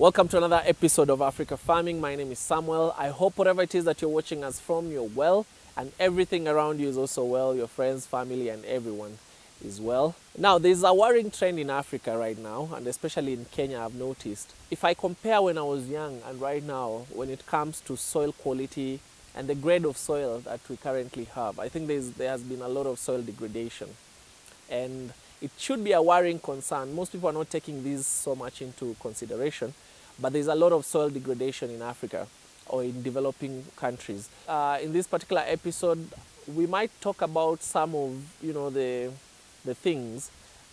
Welcome to another episode of Africa Farming. My name is Samuel. I hope whatever it is that you're watching us from, you're well, and everything around you is also well. Your friends, family, and everyone is well. Now, there's a worrying trend in Africa right now, and especially in Kenya, I've noticed. If I compare when I was young and right now, when it comes to soil quality and the grade of soil that we currently have, I think there's, there has been a lot of soil degradation. And it should be a worrying concern. Most people are not taking this so much into consideration, but there's a lot of soil degradation in Africa or in developing countries. Uh, in this particular episode, we might talk about some of you know the the things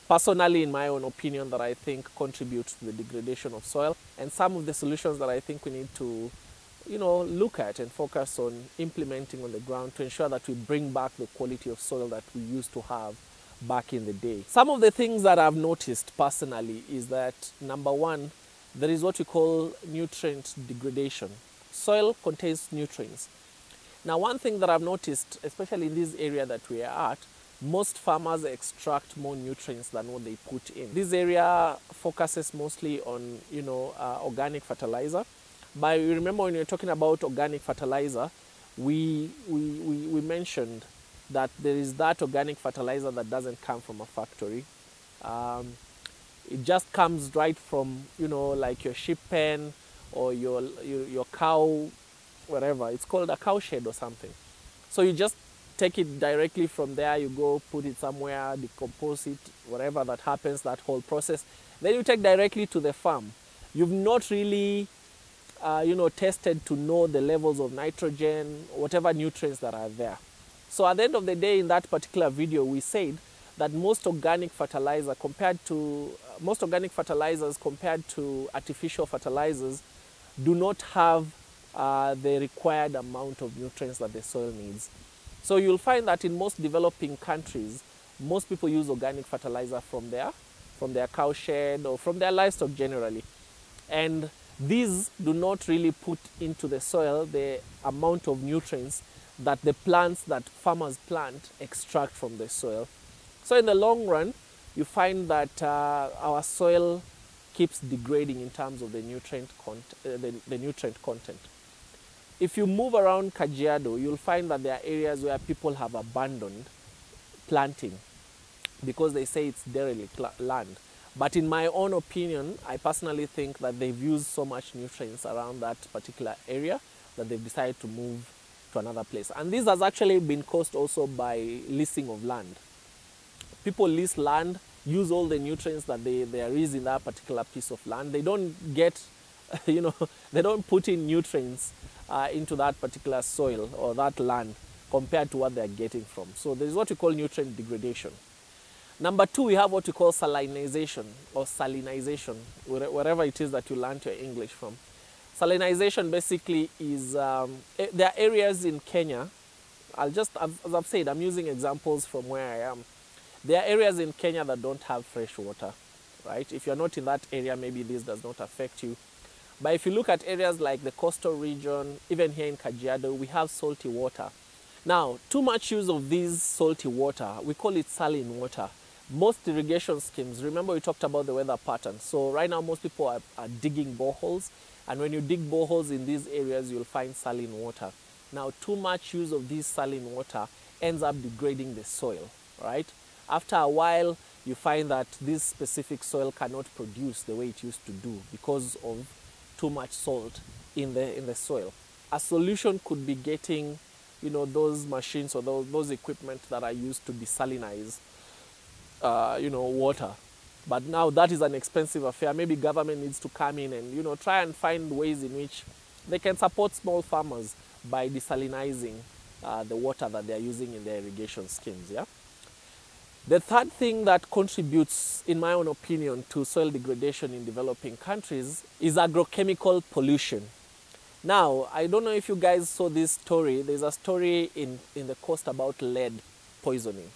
personally in my own opinion that I think contribute to the degradation of soil and some of the solutions that I think we need to you know look at and focus on implementing on the ground to ensure that we bring back the quality of soil that we used to have back in the day. Some of the things that I've noticed personally is that number one, there is what we call nutrient degradation. Soil contains nutrients. Now, one thing that I've noticed, especially in this area that we are at, most farmers extract more nutrients than what they put in. This area focuses mostly on, you know, uh, organic fertilizer. But remember when you're talking about organic fertilizer, we, we, we, we mentioned that there is that organic fertilizer that doesn't come from a factory. Um, it just comes right from, you know, like your sheep pen or your, your, your cow, whatever. It's called a cow shed or something. So you just take it directly from there, you go put it somewhere, decompose it, whatever that happens, that whole process. Then you take directly to the farm. You've not really, uh, you know, tested to know the levels of nitrogen, whatever nutrients that are there. So at the end of the day, in that particular video, we said that most organic fertilizer compared to uh, most organic fertilizers compared to artificial fertilizers do not have uh, the required amount of nutrients that the soil needs. So you'll find that in most developing countries, most people use organic fertilizer from their from their cow shed or from their livestock generally. And these do not really put into the soil the amount of nutrients that the plants that farmers plant extract from the soil. So in the long run, you find that uh, our soil keeps degrading in terms of the nutrient, cont- uh, the, the nutrient content. If you move around Kajiado, you'll find that there are areas where people have abandoned planting because they say it's derelict land. But in my own opinion, I personally think that they've used so much nutrients around that particular area that they've decided to move to another place. And this has actually been caused also by leasing of land. People lease land, use all the nutrients that they, there is in that particular piece of land. They don't get, you know, they don't put in nutrients uh, into that particular soil or that land compared to what they're getting from. So there is what we call nutrient degradation. Number two, we have what we call salinization or salinization, wherever it is that you learned your English from. Salinization basically is, um, there are areas in Kenya, I'll just, as I've said, I'm using examples from where I am. There are areas in Kenya that don't have fresh water, right? If you're not in that area, maybe this does not affect you. But if you look at areas like the coastal region, even here in Kajiado, we have salty water. Now, too much use of this salty water, we call it saline water. Most irrigation schemes, remember we talked about the weather pattern. So right now most people are, are digging boreholes and when you dig boreholes in these areas, you'll find saline water. Now, too much use of this saline water ends up degrading the soil, right? After a while, you find that this specific soil cannot produce the way it used to do because of too much salt in the, in the soil. A solution could be getting, you know, those machines or those, those equipment that are used to desalinize, uh, you know, water but now that is an expensive affair. Maybe government needs to come in and you know try and find ways in which they can support small farmers by desalinizing uh, the water that they are using in their irrigation schemes. Yeah. The third thing that contributes, in my own opinion, to soil degradation in developing countries is agrochemical pollution. Now, I don't know if you guys saw this story. There's a story in, in the coast about lead poisoning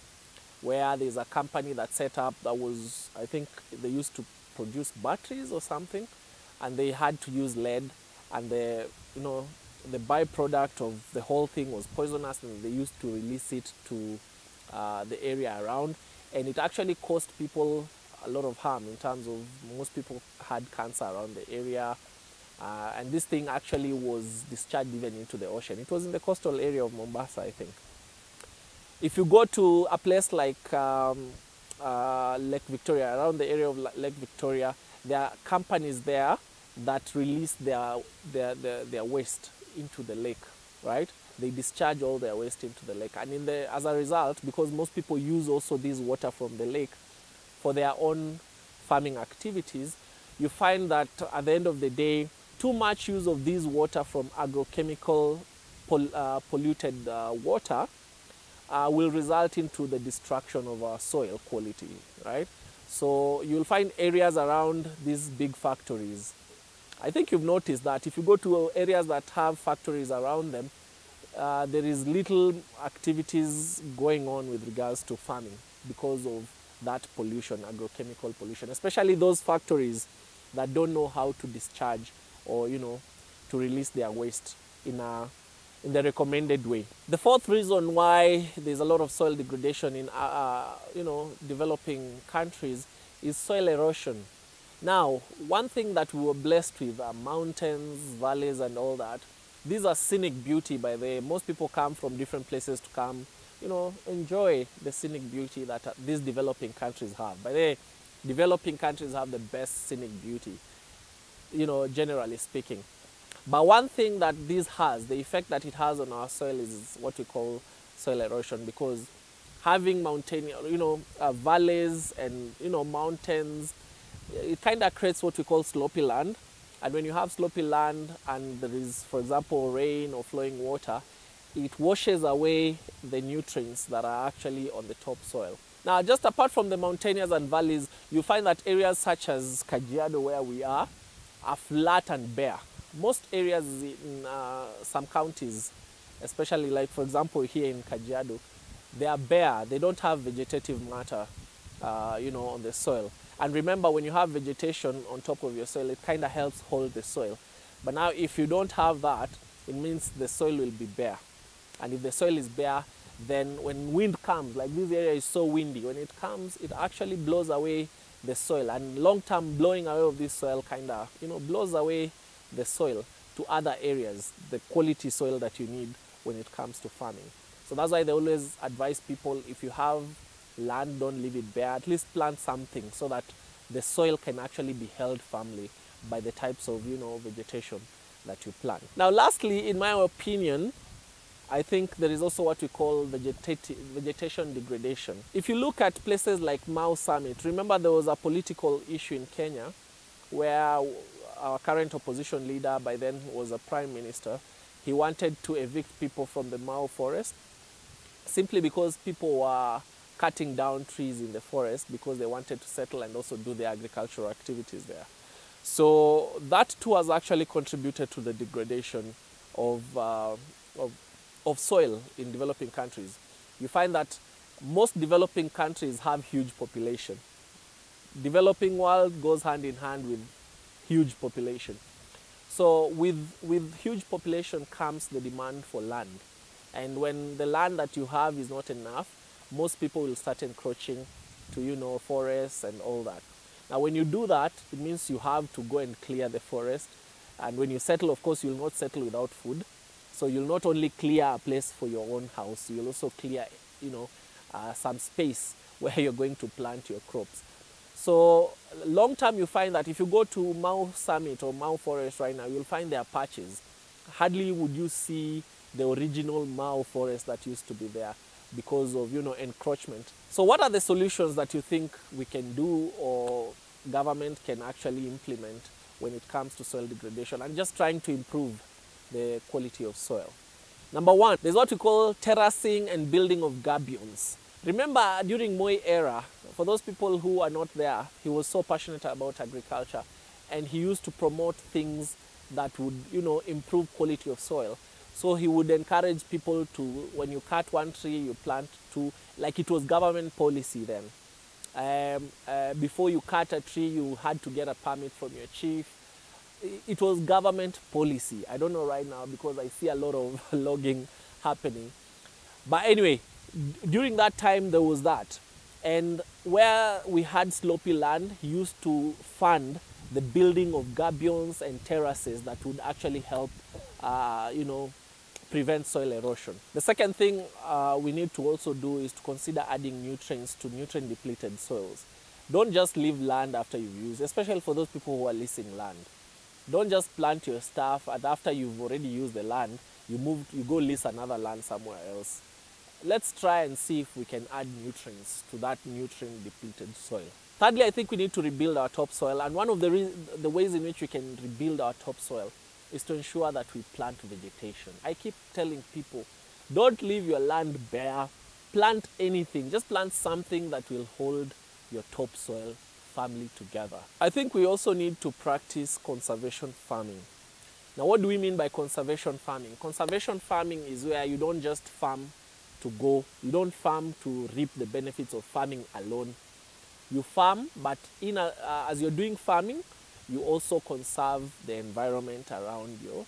where there's a company that set up that was, I think they used to produce batteries or something, and they had to use lead, and the, you know, the byproduct of the whole thing was poisonous, and they used to release it to uh, the area around, and it actually caused people a lot of harm in terms of most people had cancer around the area. Uh, and this thing actually was discharged even into the ocean. It was in the coastal area of Mombasa, I think. If you go to a place like um, uh, Lake Victoria, around the area of Lake Victoria, there are companies there that release their, their, their, their waste into the lake, right? They discharge all their waste into the lake. And in the, as a result, because most people use also this water from the lake for their own farming activities, you find that at the end of the day, too much use of this water from agrochemical pol uh, polluted uh, water uh, will result into the destruction of our soil quality, right? So you'll find areas around these big factories. I think you've noticed that if you go to areas that have factories around them, uh, there is little activities going on with regards to farming because of that pollution, agrochemical pollution, especially those factories that don't know how to discharge or, you know, to release their waste in a in the recommended way. The fourth reason why there's a lot of soil degradation in, uh, uh, you know, developing countries is soil erosion. Now, one thing that we were blessed with are mountains, valleys, and all that. These are scenic beauty, by the way. Most people come from different places to come, you know, enjoy the scenic beauty that uh, these developing countries have. By the way, developing countries have the best scenic beauty, you know, generally speaking. But one thing that this has, the effect that it has on our soil is what we call soil erosion because having mountain, you know, uh, valleys and, you know, mountains, it kind of creates what we call slopy land. And when you have slopy land and there is, for example, rain or flowing water, it washes away the nutrients that are actually on the topsoil. Now, just apart from the mountainous and valleys, you find that areas such as Kajiado, where we are, are flat and bare most areas in uh, some counties, especially like for example here in Kajiado, they are bare. They don't have vegetative matter, uh, you know, on the soil. And remember, when you have vegetation on top of your soil, it kind of helps hold the soil. But now, if you don't have that, it means the soil will be bare. And if the soil is bare, then when wind comes, like this area is so windy, when it comes, it actually blows away the soil. And long-term blowing away of this soil kind of, you know, blows away the soil to other areas, the quality soil that you need when it comes to farming. So that's why they always advise people if you have land, don't leave it bare, at least plant something so that the soil can actually be held firmly by the types of you know vegetation that you plant. Now lastly, in my opinion, I think there is also what we call vegetation degradation. If you look at places like Mau Summit, remember there was a political issue in Kenya where our current opposition leader by then was a prime minister. He wanted to evict people from the Mau forest simply because people were cutting down trees in the forest because they wanted to settle and also do their agricultural activities there. So that too has actually contributed to the degradation of, uh, of, of soil in developing countries. You find that most developing countries have huge population. Developing world goes hand in hand with huge population. So with, with huge population comes the demand for land. And when the land that you have is not enough, most people will start encroaching to, you know, forests and all that. Now, when you do that, it means you have to go and clear the forest. And when you settle, of course, you'll not settle without food. So you'll not only clear a place for your own house, you'll also clear, you know, uh, some space where you're going to plant your crops. So long term, you find that if you go to Mau Summit or Mau Forest right now, you'll find there are patches. Hardly would you see the original Mau forest that used to be there because of you know encroachment. So what are the solutions that you think we can do or government can actually implement when it comes to soil degradation and just trying to improve the quality of soil? Number one, there's what we call terracing and building of gabions. Remember during Moi era, for those people who are not there, he was so passionate about agriculture and he used to promote things that would, you know, improve quality of soil. So he would encourage people to, when you cut one tree, you plant two, like it was government policy then. Um, uh, before you cut a tree, you had to get a permit from your chief. It was government policy. I don't know right now because I see a lot of logging happening. But anyway, during that time there was that. And where we had slopy land, he used to fund the building of gabions and terraces that would actually help, uh, you know, prevent soil erosion. The second thing uh, we need to also do is to consider adding nutrients to nutrient depleted soils. Don't just leave land after you've used, especially for those people who are leasing land. Don't just plant your stuff and after you've already used the land, you move, you go lease another land somewhere else. Let's try and see if we can add nutrients to that nutrient depleted soil. Thirdly, I think we need to rebuild our topsoil, and one of the, the ways in which we can rebuild our topsoil is to ensure that we plant vegetation. I keep telling people, don't leave your land bare. Plant anything. Just plant something that will hold your topsoil family together. I think we also need to practice conservation farming. Now, what do we mean by conservation farming? Conservation farming is where you don't just farm to go, you don't farm to reap the benefits of farming alone. You farm, but in a, uh, as you're doing farming, you also conserve the environment around your,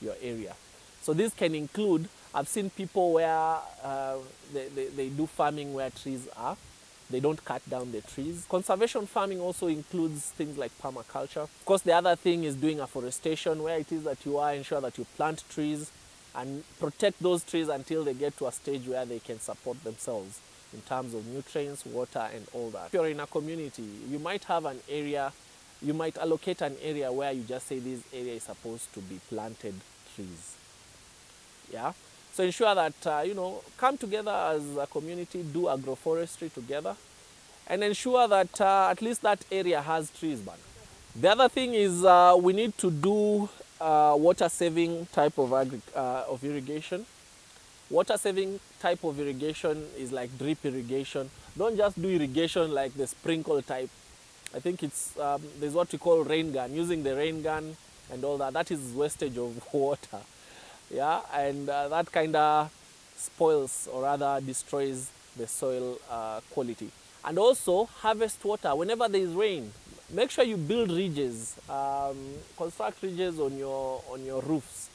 your area. So this can include, I've seen people where uh, they, they, they do farming where trees are. They don't cut down the trees. Conservation farming also includes things like permaculture. Of course, the other thing is doing afforestation, where it is that you are ensure that you plant trees and protect those trees until they get to a stage where they can support themselves in terms of nutrients, water, and all that. If you're in a community, you might have an area you might allocate an area where you just say this area is supposed to be planted trees. Yeah. So ensure that uh, you know come together as a community, do agroforestry together, and ensure that uh, at least that area has trees. Man. The other thing is uh, we need to do uh, water saving type of agri uh, of irrigation. Water saving type of irrigation is like drip irrigation. Don't just do irrigation like the sprinkle type I think it's um, there's what we call rain gun, using the rain gun and all that. That is wastage of water, yeah, and uh, that kind of spoils or rather destroys the soil uh, quality. And also harvest water whenever there is rain. Make sure you build ridges, um, construct ridges on your on your roofs,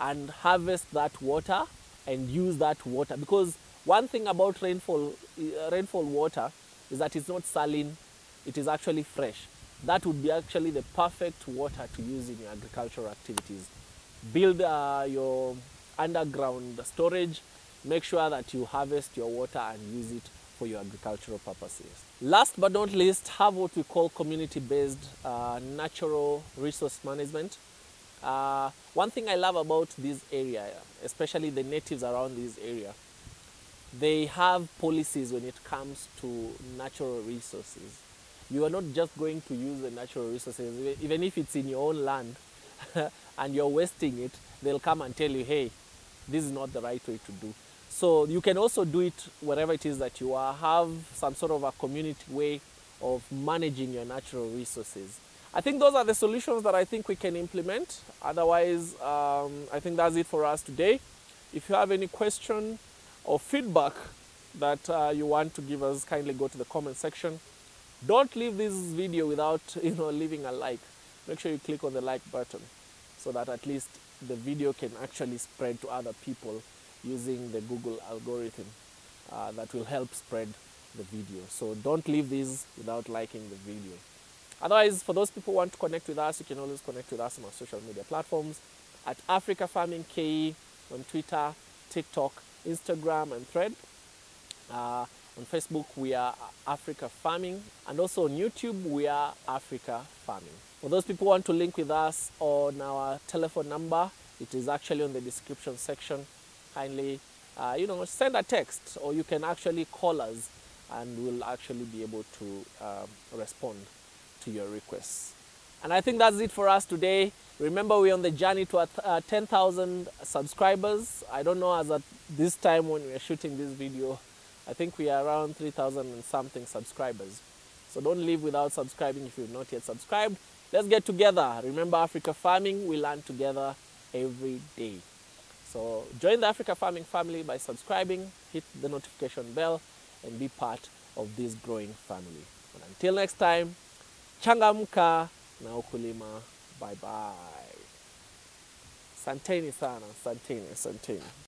and harvest that water and use that water because one thing about rainfall uh, rainfall water is that it's not saline it is actually fresh. That would be actually the perfect water to use in your agricultural activities. Build uh, your underground storage, make sure that you harvest your water and use it for your agricultural purposes. Last but not least, have what we call community-based uh, natural resource management. Uh, one thing I love about this area, especially the natives around this area, they have policies when it comes to natural resources you are not just going to use the natural resources, even if it's in your own land and you're wasting it, they'll come and tell you, hey, this is not the right way to do. So you can also do it wherever it is that you are, have some sort of a community way of managing your natural resources. I think those are the solutions that I think we can implement. Otherwise, um, I think that's it for us today. If you have any question or feedback that uh, you want to give us, kindly go to the comment section. Don't leave this video without you know leaving a like. Make sure you click on the like button so that at least the video can actually spread to other people using the Google algorithm uh, that will help spread the video. So don't leave this without liking the video. Otherwise, for those people who want to connect with us, you can always connect with us on our social media platforms at Africa Farming KE on Twitter, TikTok, Instagram, and Thread. Uh, on Facebook, we are Africa Farming. And also on YouTube, we are Africa Farming. For those people who want to link with us on our telephone number, it is actually on the description section. Kindly, uh, you know, send a text or you can actually call us and we'll actually be able to um, respond to your requests. And I think that's it for us today. Remember, we're on the journey to uh, 10,000 subscribers. I don't know as at this time when we're shooting this video, I think we are around 3,000 and something subscribers. So don't leave without subscribing if you've not yet subscribed. Let's get together. Remember Africa Farming, we learn together every day. So join the Africa Farming family by subscribing, hit the notification bell, and be part of this growing family. But until next time, changamka na ukulima. Bye bye. Santeni sana, santeni, santeni.